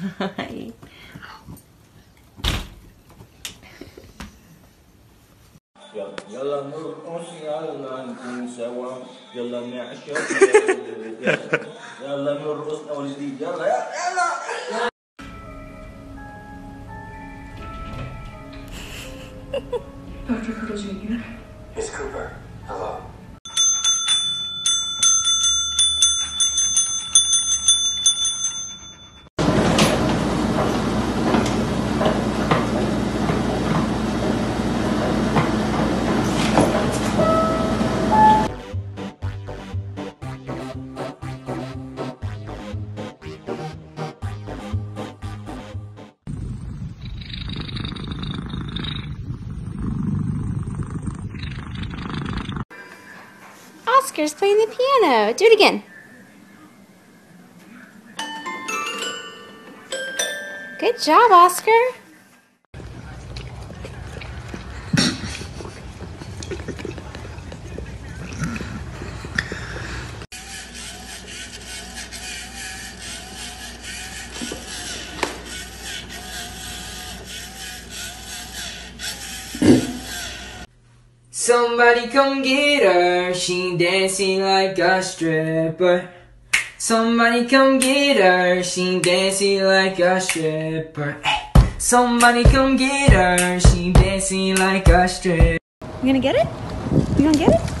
Hi. يلا نرقص يلا نكون سوا يلا نعشق يلا نرقص اول جديد يلا يلا Dr. Cooper Jr. Miss Cooper, Playing the piano. Do it again. Good job, Oscar. Somebody come get her, she dancing like a stripper. Somebody come get her, she dancing like a stripper. Hey. Somebody come get her, she dancing like a stripper. You gonna get it? You gonna get it?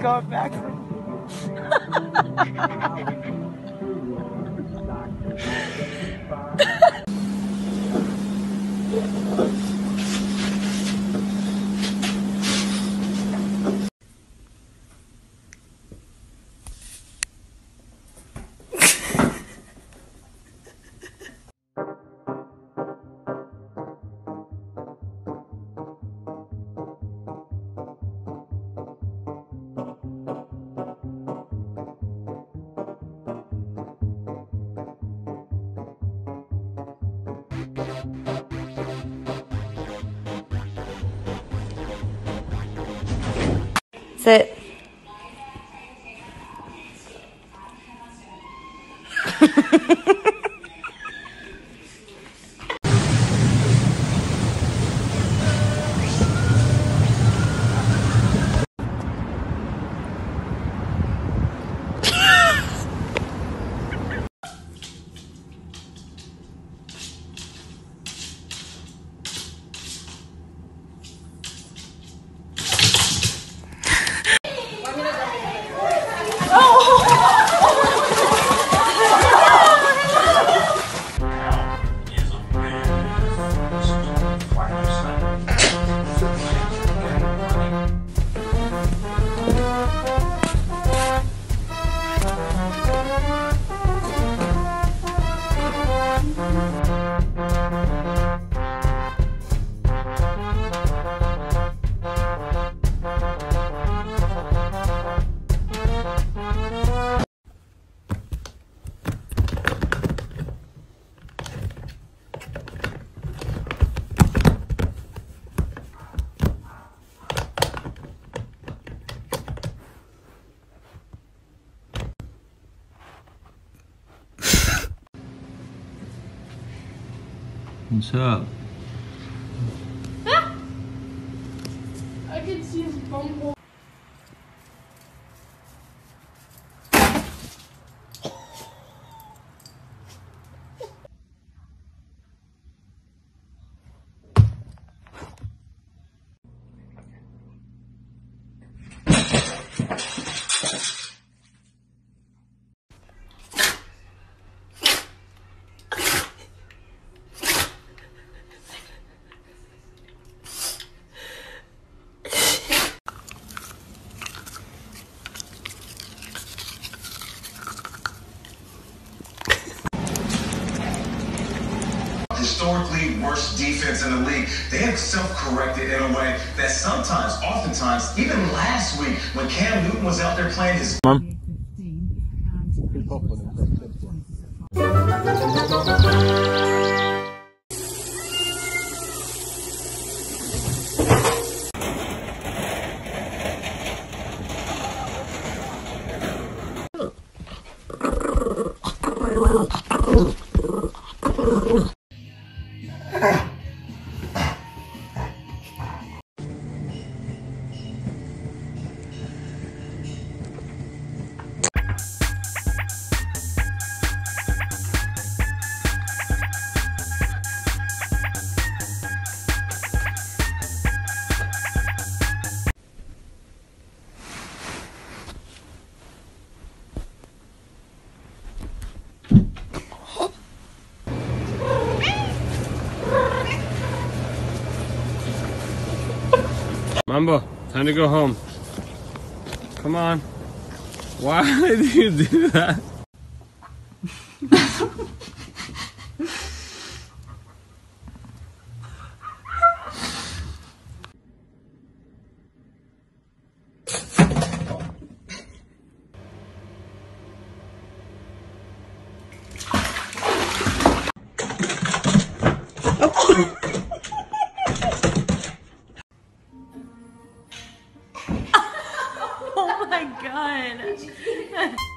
going back. Sit. What's up? Ah! I can see his bumhole. Historically worst defense in the league. They have self-corrected in a way that sometimes, oftentimes, even last week when Cam Newton was out there playing his Mambo, time to go home. Come on. Why did you do that? my god.